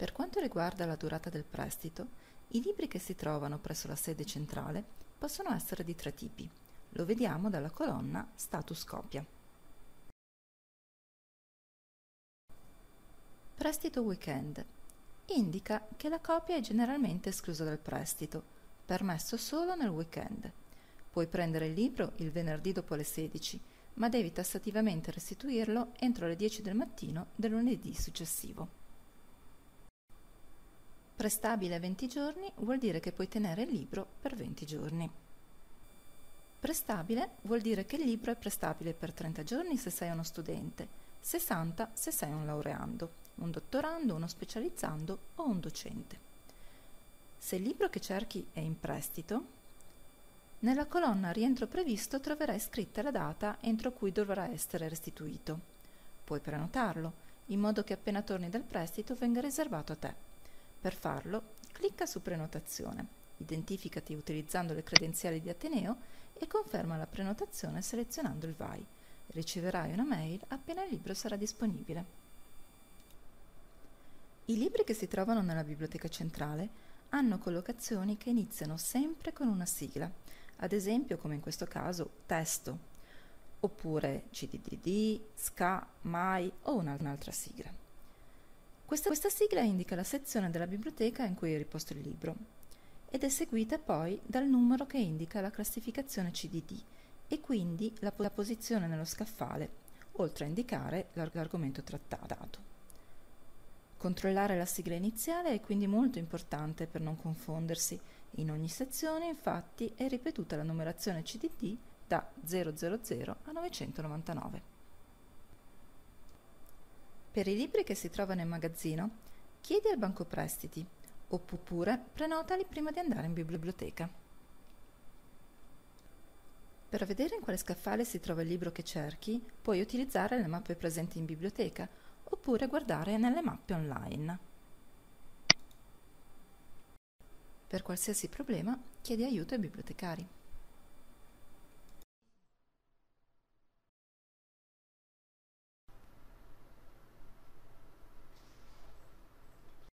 Per quanto riguarda la durata del prestito, i libri che si trovano presso la sede centrale possono essere di tre tipi. Lo vediamo dalla colonna Status copia. Prestito weekend. Indica che la copia è generalmente esclusa dal prestito, permesso solo nel weekend. Puoi prendere il libro il venerdì dopo le 16, ma devi tassativamente restituirlo entro le 10 del mattino del lunedì successivo. Prestabile a 20 giorni vuol dire che puoi tenere il libro per 20 giorni. Prestabile vuol dire che il libro è prestabile per 30 giorni se sei uno studente, 60 se sei un laureando, un dottorando, uno specializzando o un docente. Se il libro che cerchi è in prestito, nella colonna rientro previsto troverai scritta la data entro cui dovrà essere restituito. Puoi prenotarlo, in modo che appena torni dal prestito venga riservato a te. Per farlo, clicca su Prenotazione, identificati utilizzando le credenziali di Ateneo e conferma la prenotazione selezionando il VAI. Riceverai una mail appena il libro sarà disponibile. I libri che si trovano nella biblioteca centrale hanno collocazioni che iniziano sempre con una sigla, ad esempio come in questo caso testo, oppure CDDD, SCA, MAI o un'altra sigla. Questa, questa sigla indica la sezione della biblioteca in cui è riposto il libro ed è seguita poi dal numero che indica la classificazione CDD e quindi la, la posizione nello scaffale, oltre a indicare l'argomento trattato. Controllare la sigla iniziale è quindi molto importante per non confondersi. In ogni sezione, infatti, è ripetuta la numerazione CDD da 000 a 999. Per i libri che si trovano in magazzino, chiedi al banco prestiti oppure prenotali prima di andare in biblioteca. Per vedere in quale scaffale si trova il libro che cerchi, puoi utilizzare le mappe presenti in biblioteca oppure guardare nelle mappe online. Per qualsiasi problema, chiedi aiuto ai bibliotecari.